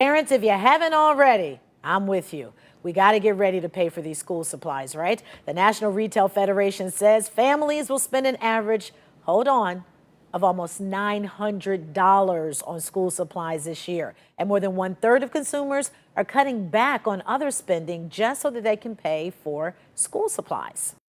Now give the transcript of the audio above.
Parents, if you haven't already, I'm with you. We got to get ready to pay for these school supplies, right? The National Retail Federation says families will spend an average, hold on, of almost $900 on school supplies this year. And more than one third of consumers are cutting back on other spending just so that they can pay for school supplies.